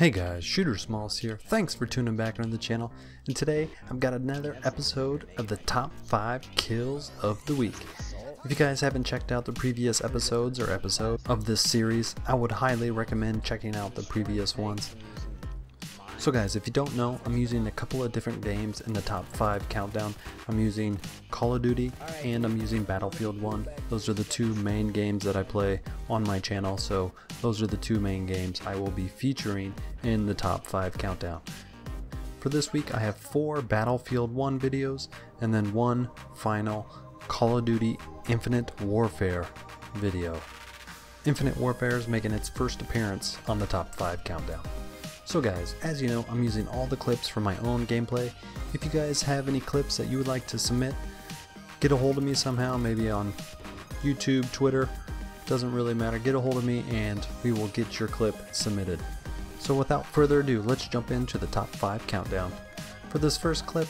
Hey guys, Shooter Smallz here. Thanks for tuning back on the channel. And today I've got another episode of the top 5 kills of the week. If you guys haven't checked out the previous episodes or episode of this series, I would highly recommend checking out the previous ones. So guys, if you don't know, I'm using a couple of different games in the top 5 countdown. I'm using Call of Duty and I'm using Battlefield 1. Those are the two main games that I play on my channel, so those are the two main games I will be featuring in the top 5 countdown. For this week I have 4 Battlefield 1 videos and then one final Call of Duty Infinite Warfare video. Infinite Warfare is making its first appearance on the top 5 countdown. So guys, as you know, I'm using all the clips from my own gameplay. If you guys have any clips that you would like to submit, get a hold of me somehow, maybe on YouTube, Twitter, doesn't really matter. Get a hold of me and we will get your clip submitted. So without further ado, let's jump into the top 5 countdown. For this first clip,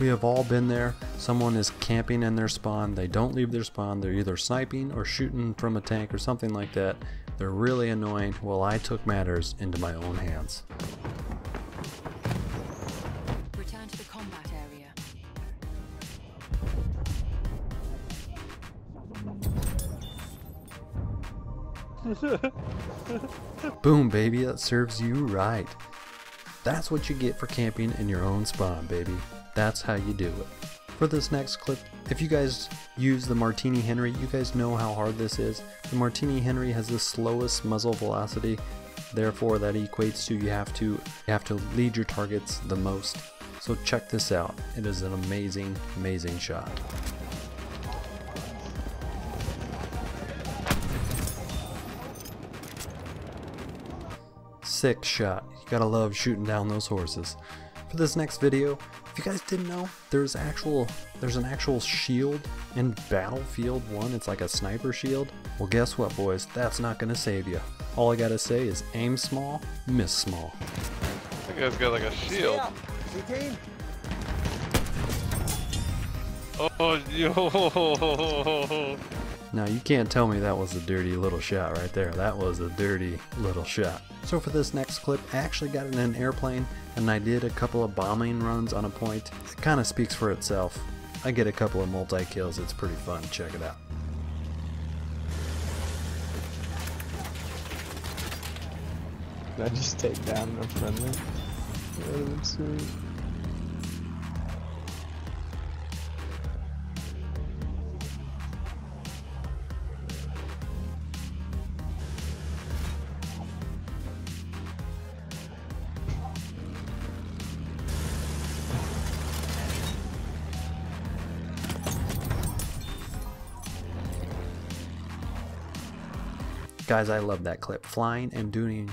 we have all been there. Someone is camping in their spawn. They don't leave their spawn. They're either sniping or shooting from a tank or something like that. They're really annoying. Well, I took matters into my own hands. Return to the combat area. Boom, baby, that serves you right. That's what you get for camping in your own spawn, baby. That's how you do it. For this next clip, if you guys use the Martini Henry, you guys know how hard this is. The Martini Henry has the slowest muzzle velocity, therefore that equates to you have to you have to lead your targets the most. So check this out. It is an amazing, amazing shot. Sick shot. You gotta love shooting down those horses. For this next video, if you guys didn't know, there's actual there's an actual shield in Battlefield 1. It's like a sniper shield. Well, guess what, boys? That's not gonna save you. All I gotta say is aim small, miss small. That guy's got like a shield. Oh, yo. Now you can't tell me that was a dirty little shot right there. That was a dirty little shot. So for this next clip, I actually got in an airplane and I did a couple of bombing runs on a point. It kind of speaks for itself. I get a couple of multi-kills. It's pretty fun. Check it out. Did I just take down a friendly? That Guys, I love that clip. Flying and doing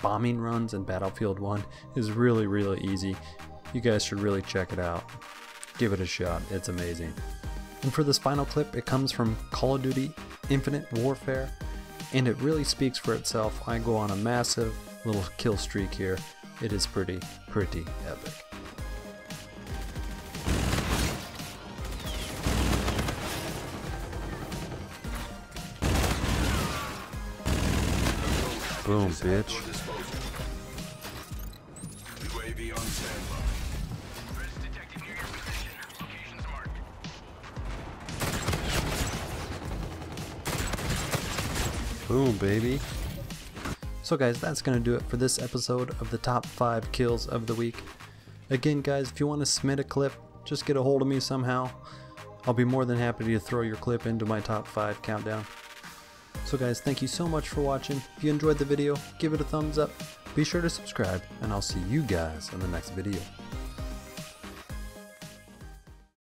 bombing runs in Battlefield 1 is really, really easy. You guys should really check it out. Give it a shot, it's amazing. And for this final clip, it comes from Call of Duty Infinite Warfare, and it really speaks for itself. I go on a massive little kill streak here. It is pretty, pretty epic. Locations bitch. Boom, baby. So guys, that's going to do it for this episode of the top 5 kills of the week. Again guys, if you want to submit a clip, just get a hold of me somehow. I'll be more than happy to throw your clip into my top 5 countdown. So guys, thank you so much for watching. If you enjoyed the video, give it a thumbs up. Be sure to subscribe, and I'll see you guys in the next video.